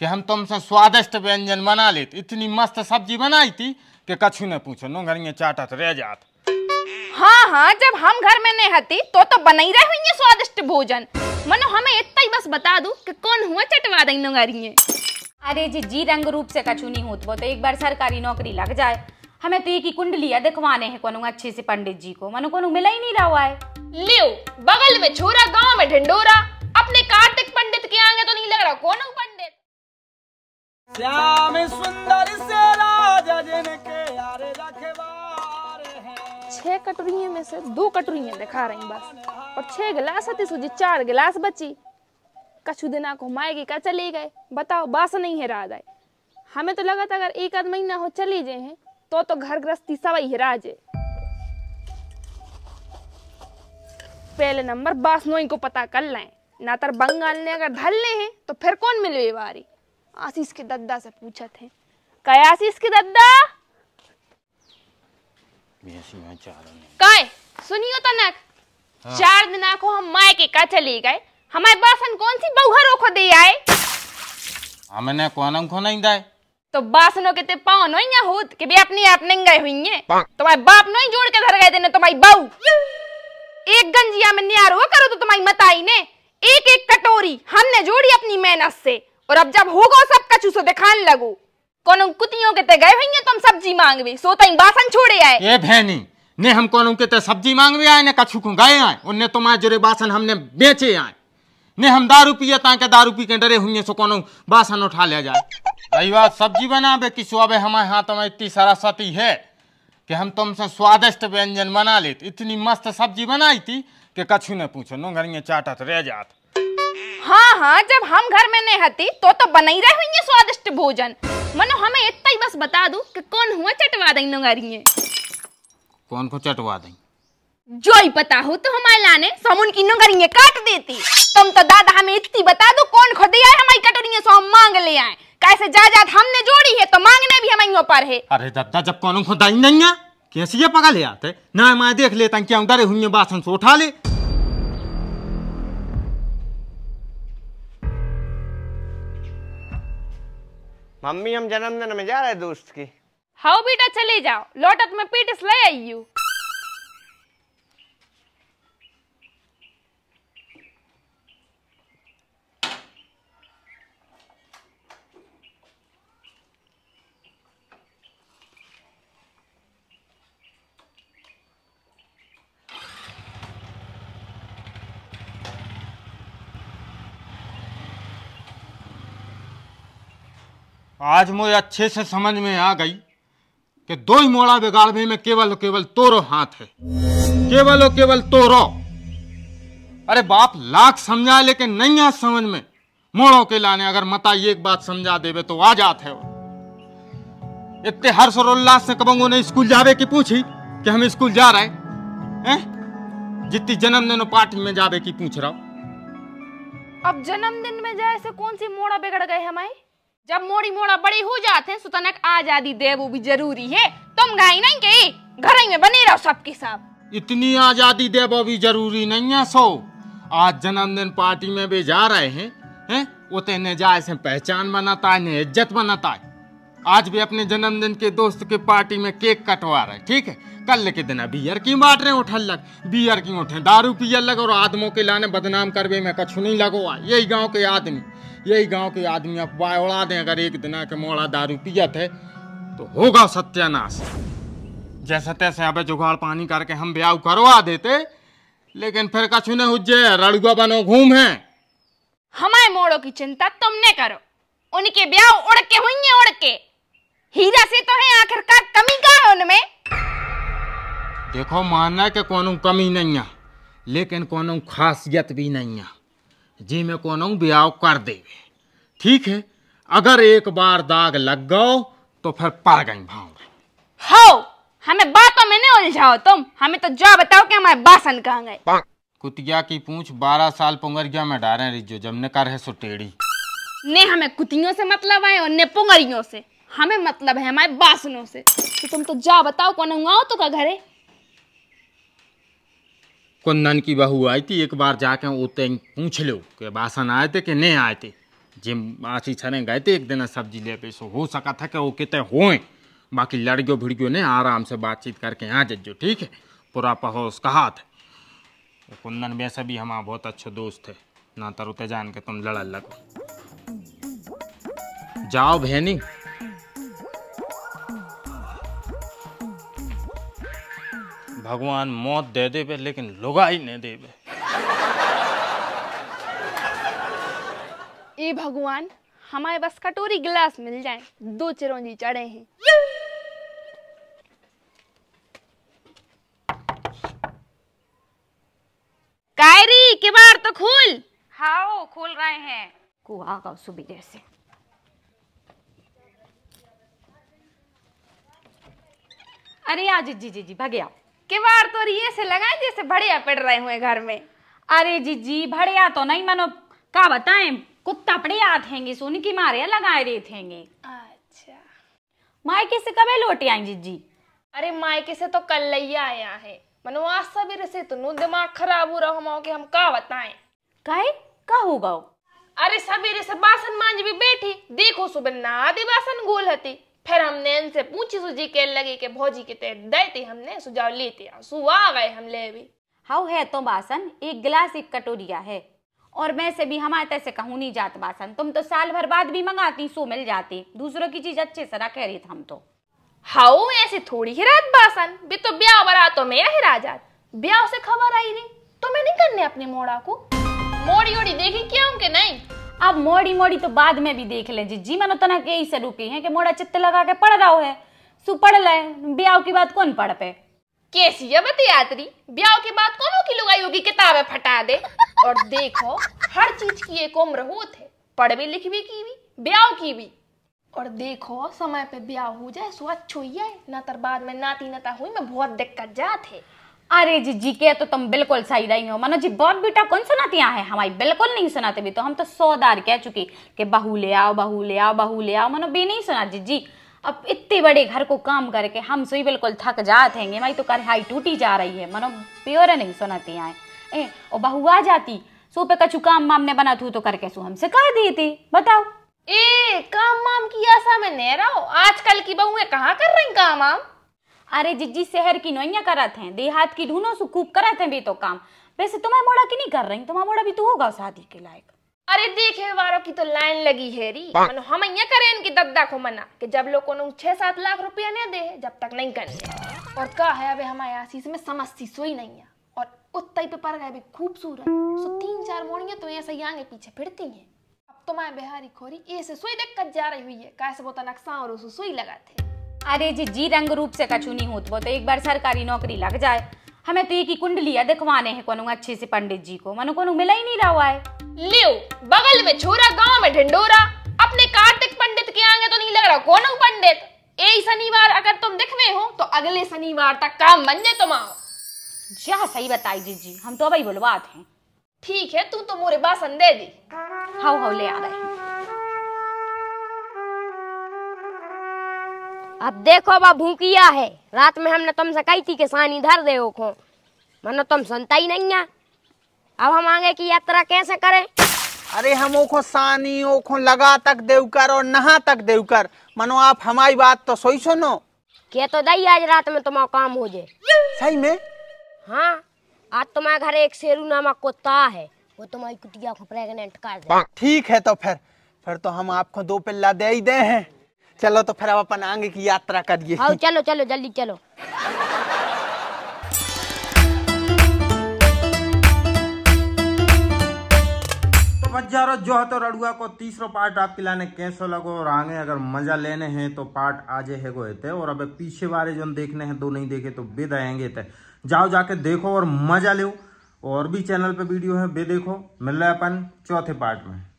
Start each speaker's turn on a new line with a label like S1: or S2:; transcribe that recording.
S1: कि हम तुमसे स्वादिष्ट व्यंजन बना लेते। इतनी मस्त सब्ज़ी बनाई थी कि कछु न पूछो नोंगरिया चाटत रह जात।
S2: हाँ हाँ जब हम घर में नहीं हती तो तो बनाई रहे हुई स्वादिष्ट भोजन। मनो हमें इतना ही बस बता दू कि कौन हुआ चटवा दई नंगरिए
S3: अरे जी जी रंग रूप से कछु नहीं होत वो तो एक बार सरकारी नौकरी लग जाए। हमें तो एक ही कुंडलिया दिखवाने हैं कोनो अच्छे से पंडित जी को। मनो कोनो मिला ही नहीं रहा हुआ है।
S2: लियो बगल में छोरा गाँव में ढिंडोरा। अपने कार्तिक पंडित के आगे तो नहीं लग रहा कौन पंडित?
S4: श्याम सुंदर से राजा जिनके यारे रखवार हैं।
S5: छह कटोरियों में से दो कटोरियाँ दिखा रही बस। और छह गिलास हती सूझी चार गिलास बची। कछु दिना को माएगी का चले गए। बताओ, बास नहीं है राज हमें तो लगा था अगर एक आध महीना हो चले जाए हैं तो तो घर गृहस्थी सवई है राजे पहले नंबर बासनोई को पता कर लाए ना तर बंगाल ने अगर धल ले हैं तो फिर कौन मिले बारी आशीष के दद्दा से पूछा थे कया आशीष के दद्दा? काय सुनियो तनक हाँ। चार दिना को हम मायके का चले गए। हमारे बासन कौन सी बहुहरों को दे आए?
S1: हमने कौन को नहीं दाए?
S5: तो बासनों के ते पाँव नहीं होत कि भी अपनी आप नहीं गए हुई हैं? तुम्हारे बाप नहीं जोड़ के धर गए थे ना तुम्हारी बहू? एक गंजिया में न्यार हुआ करो तो तुम्हारी मताई ने। एक एक कटोरी हमने जोड़ी अपनी मेहनत से। और अब जब होगा सब कछु सो दिखाने लगो। कौन कुतियों के ते गए हुई तुम सब्ज़ी मांगवी सोता ही बासन छोड़े आए।
S1: ए भैनी, ने हम कौन के ते सब्ज़ी मांग भी आए, ने कछु को गए आए उनने तुम्हारे जुरे बासन हमने बेचे आए। ने हम दारू पिए, ताके दारू पी के डरे हुए सो कौन बासन उठा ले जाए। रही बात सब्ज़ी बनावे कि सुबह हमारे हाथ में इतनी सरस्वती है, कि हम तुमसे स्वादिष्ट व्यंजन बना लेते। इतनी मस्त सब्ज़ी बनाई थी, कि कछु ने पूछो, नोंगरिया चाटत रह जात।
S5: हाँ हाँ जब हम घर में नहीं हती तो तो बनाई रहे हुई स्वादिष्ट भोजन। मनो हमें इतना ही बस बता दू कि कौन हुआ चटवा दई नंगरिए
S1: कौन को चटवा दें?
S5: जो ही पता हो तो हमारे लाने समुन की नंगरिए काट देती। तुम तो दादा हमें इतनी बता दो कौन खुद आए हमारी कटोरियाँ सो हम मांग ले आए। कैसे जायदाद हमने जोड़ी है तो मांगने भी हमारे पर है।
S1: अरे दादा जब कौन खुदा ही नहीं है कैसे ये पकड़ ले आते? ना मैं देख लेता क्या डरे हुए बासन से उठा ले।
S6: मम्मी, हम जन्मदिन में जा रहे दोस्त की।
S5: हाउ बेटा, चले जाओ। लौटत में पीटिस ले आइयो
S1: आज मुझे अच्छे से समझ में आ गई कि दो ही मोड़ा बिगाड़ने में केवल केवल तोरो हाथ है। केवल केवल तोरो। अरे बाप, लाख समझा लेकिन नहीं आ समझ में। मोड़ों के लाने अगर मता ये एक बात समझा देवे तो आ जात है इतने हर्ष और उल्लास से कबंगो ने स्कूल जावे की पूछी कि हम स्कूल जा रहे हैं? जितनी जन्मदिन पार्टी में जावे की पूछ रहा
S5: अब जन्मदिन में जाए से कौन सी मोड़ा बिगड़ गए हमारे? जब मोड़ी मोड़ा बड़ी हो जाते हैं, सुतनक आज़ादी दे वो भी ज़रूरी है। तुम गाई नहीं के घर में बने रहो सबके सब
S1: इतनी आज़ादी दे वो भी ज़रूरी नहीं है सो। आज जन्मदिन पार्टी में भी जा रहे हैं हैं? वो तेने जाए से पहचान बनाता है इज़्ज़त बनाता है। आज भी अपने जन्मदिन के दोस्त के पार्टी में केक कटवा रहे ठीक है? कल के दिन बियर की बांट रहे उठल लग, बियर की उठे, दारू पियर लग और आदमों के लाने बदनाम करवे में कछु नहीं लगो यही गाँव के आदमी, यही गाँव के आदमी अफवाह उड़ा दें, अगर एक दिन के मोड़ा दारू पियत है तो होगा सत्यानाश। जैसे तैसे अब जुगाड़ पानी करके हम ब्याह करवा देते, लेकिन फिर कछु ने हुज्जे, रड़ुआ बनो घूम है।
S5: हमारे मोड़ों की चिंता तुमने करो। उनके ब्याह उड़ के हुई उड़ के हीरा से तो है आखिरकार कमी का है उनमें।
S1: देखो मानना के कोनो कमी नहीं है लेकिन कोनो खासियत भी नहीं है जी में कोनो ब्याह कर देवे। ठीक है अगर एक बार दाग लग गओ तो फिर पड़ गई भाव
S5: हो हमें बातों में नहीं उलझाओ तुम हमें तो जो बताओ कि हमारे बासन कहाँ गए।
S1: कुतिया की पूंछ बारह साल पुंगरिया में डारे रिजो जमने कर है सो टेढ़ी।
S5: ने हमें कुतियों से मतलब है और ने पुंगरियों से। हमें मतलब है हमारे बासनों से। तो तुम तो जा बताओ, कौन आओ तो का घरे?
S1: कुंदन की बहू आई थी, एक बार जाके उते पूछ लो कि बासन आए थे कि नहीं आए थे। जिम आसी छने गए थे, एक दिन सब्ज़ी ले पे, सो हो सका था कि वो कितने होए। बाकी लड़कियों भिड़कियों ने आराम से बातचीत करके यहाँ जज्जो, ठीक है? पूरा पहोस कहा था। कुंदन वैसे भी हमारा बहुत अच्छे दोस्त है ना तरुते जान के तुम लड़ल लगो। जाओ बहनी। भगवान मौत दे देवे लेकिन लुगाई नहीं देवे।
S5: ए भगवान हमारे बस कटोरी गिलास मिल जाए। दो चिरौंजी चढ़े हैं। कायरी के बार तो खोल।
S3: हाँ खोल रहे हैं। को आ गओ सुबह से अरे आ जीजी जीजी भगे आओ।
S5: के बार तो ये से लगाए जैसे बढ़िया पड़ रहे हुए घर में।
S3: अरे जीजी भड़िया तो नहीं मानो। का बताएँ कुत्ता पड़े आथेंगे सोनी की मारे लगाए रहे थेंगे
S5: अच्छा।
S3: मायके से कबे लौटे आई जीजी?
S5: अरे मायके से तो कल लैया आया है। मनो आज सवेरे से तो नु दिमाग खराब हो रहा हमारा कि हम का बताएँ।
S3: काहे? का हो गओ
S5: अरे सवेरे से बासन मांझ भी बैठी देखो सुबह ना आधी बासन गोल हती। फिर हमने इनसे पूछी सुजी के लगे के भौजी के तहत देते हमने सुझाव लेते आ सु आ गए हम ले भी।
S3: हाउ है तो बासन? एक गिलास एक कटोरिया है। और मैं से भी हमारे तैसे कहूँ नहीं जात बासन। तुम तो साल भर बाद भी मंगाती सो मिल जाती। दूसरों की चीज़ अच्छे से रखे रही हम तो।
S5: हाउ ऐसे थोड़ी ही रात बासन? भी तो ब्याह बरातों में ही राजात ब्याह से खबर आई रही तो मैं नहीं करने अपने मोड़ा को। मोड़ी ओड़ी देखी क्या हूँ कि नहीं?
S3: अब मोड़ी मोड़ी तो बाद में भी देख ले जी। जी, मनो तना के ही से रुकी है कि मोड़ा चित्त लगा के पढ़ रहा है सु पढ़ ले, ब्याह की बात कौन पढ़ पे?
S5: कैसी है बतियात्री ब्याह के बाद कौनों की लुगाई होगी किताबें फटा दे? और देखो, हर चीज़ की एक उम्र होत है। पढ़ भी, लिख भी की भी, ब्याह की भी। और देखो, समय पे ब्याह हो जाए, सो अच्छो ही है ना तर बाद में नाती नता हुई, में बहुत दिक्कत जात है।
S3: अरे जी जी, के तो तुम बिल्कुल सही रही हो। मनो जी, बहुत बेटा कौन सुनाती है हमारी बिल्कुल नहीं सुनाते भी तो हम तो सौ दार कह चुकी कि बहू ले आओ, बहू ले आओ, बहू ले आओ। मनो भी नहीं सुना जीजी अब इतने बड़े घर को काम करके हम सोई बिल्कुल थक जाते हैं मैं तो कढ़ाई टूटी जा रही है। मनो प्योर नहीं सुनाती हैं ए बहू आ जाती। सो पे कछु काम माम ने बना तू तो करके सो। हमसे कह दी थी बताओ।
S5: ए, काम माम की आशा में नहीं रहो आजकल की बहुएँ कहाँ कर रही काम माम?
S3: अरे जिज्जी शहर की नोइया करत हैं देहात की ढूंढो सु खूब करत हैं भी तो काम। वैसे तुम्हारा मोड़ा की नहीं कर रही? तुम्हारा मोड़ा भी तो होगा शादी के लायक।
S5: अरे देखे वालों की तो लाइन लगी है री। मनो हम यहाँ करें इनकी दद्दा को मना कि जब लोग को छह सात लाख रुपया नहीं दे जब तक नहीं करने और का है अबे हमारे आशीष में समझती सोई नहीं है। और उत्तई पे पर गए खूबसूरत सो तीन चार मोड़ियाँ तो ऐसे ही आगे पीछे फिरती हैं। अब तो मैं बिहारी खोरी ऐसे सोई दिक्कत जा रही हुई है कैसे वो तो नक्शा और उसे सोई लगाते
S3: अरे जी जी रंग रूप से कछु नहीं होत वो तो एक बार सरकारी नौकरी लग जाए। हमें तो एक ही कुंडलिया दिखवाने हैं कोनो अच्छे से पंडित जी को। मनो कोनो मिला ही नहीं रहा हुआ है।
S5: लियो बगल में छोरा गाँव में ढिंडोरा। अपने कार्तिक पंडित के आगे तो नहीं लग रहा कौन पंडित। ए शनिवार अगर तुम दिखवे हो तो अगले शनिवार तक काम बन जाए तुम आओ।
S3: जा सही बताई जी जी। हम तो अभी बुलवात हैं।
S5: ठीक है तू तो मोरे बासन दे दी।
S3: हाउ हाउ ले आ रहे हैं।
S7: अब देखो बा भूकिया है। रात में हमने तुमसे कही थी कि सानी धर दे खो मनो तुम सुनता ही नहीं है। अब हम आगे की यात्रा कैसे करें?
S8: अरे हम ओखो सानी ओखो लगा तक देवकर और नहा तक देवकर मनो आप हमारी बात तो सोई सुनो।
S7: के तो दई आज रात में तुम्हारा काम हो जाए।
S8: सही में?
S7: हाँ आज तुम्हारे घर एक शेरू नामक कुत्ता है। वो तुम्हारी कुटिया को प्रेग्नेंट कर दे।
S8: ठीक है तो फिर। फिर तो हम आपको दो पिल्ला दे ही दे हैं। चलो तो फिर अब अपन आगे की यात्रा करिए।
S7: हाँ चलो चलो जल्दी चलो।
S1: तो जो है तो रड़ुआ को तीसरा पार्ट आपके लाने कैसो लगो और आगे अगर मज़ा लेने हैं तो पार्ट आजे है गो हेते और अब पीछे वाले जो देखने हैं दो नहीं देखे तो बेद आएँगे थे जाओ जाके देखो और मज़ा लो और भी चैनल पे वीडियो है बे देखो। मिल रहा है अपन चौथे पार्ट में।